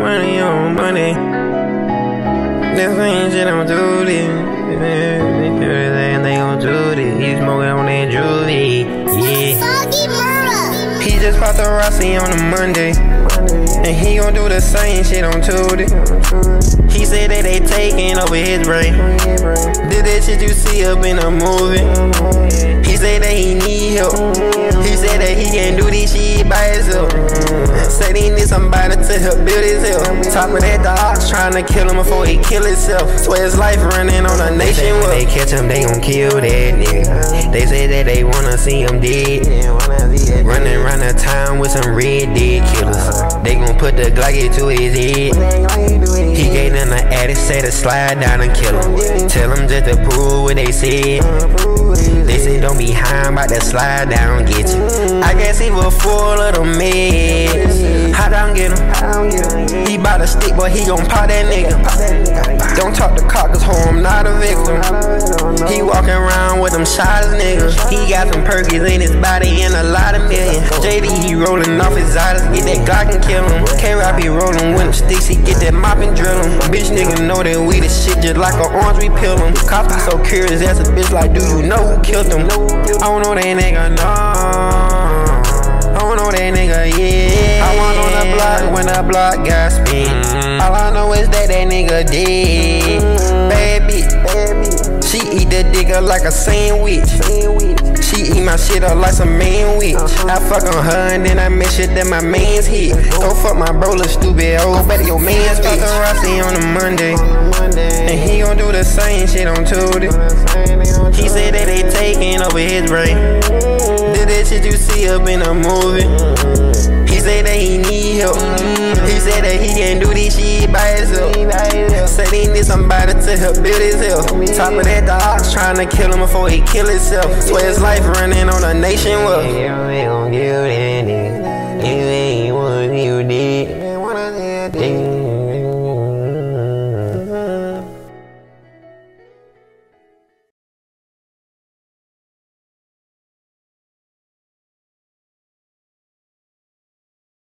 Monday. This ain't shit, I'ma. And they gon' do this. He smoking on that juvie. Yeah. He just popped the Rossi on a Monday. And he gon' do the same shit on Tuesday. He said that they taking over his brain. Did that shit you see up in a movie. He said that he need help. He said that he can't do this shit by himself. Said he need somebody to help build his health. Top of that, the ox trying to kill him before he kill himself. Swear his life running on a nation. When they catch him, they gon' kill that nigga. They say that they wanna see him dead. Running around the town with some red dead killers. They gon' put the Glocky to his head. He gave them the addict, say to slide down and kill him. Tell him just to prove what they said. They said don't be high, I'm about to slide down, get you. I guess he was full of the meds. Get him? He bout to stick, but he gon' pop that nigga. Don't talk to cop, cause ho, I'm not a victim. He walking around with them shots, niggas. He got some perkies in his body and a lot of millions. JD, he rolling off his eyes, get that Glock and kill him. K-Rap, he rolling with them sticks, he get that mop and drill him. Bitch nigga know that we the shit just like an orange, we peel him. Cops be so curious, that's a bitch like, do you know who killed him? I don't know that nigga, no. I don't know that nigga, yeah. When the block got spin. Mm-hmm. All I know is that that nigga dead. Mm-hmm. Baby, she eat the dick up like a sandwich. She eat my shit up like some man witch. Uh-huh. I fuck on her and then I make shit that my man's hit. Uh-huh. Go fuck my bro, little stupid old. Bet your man's bitch. the Rossi on a Monday. And he gon' do the same shit on Tuesday. He said that they taking over his brain. Mm-hmm. Did that shit you see up in a movie. He said that he need help. He said that he can't do this shit by himself. Said he need somebody to help build his health. Top of that, the ox trying to kill him before he kill himself. Swear his life running on a nation wealth.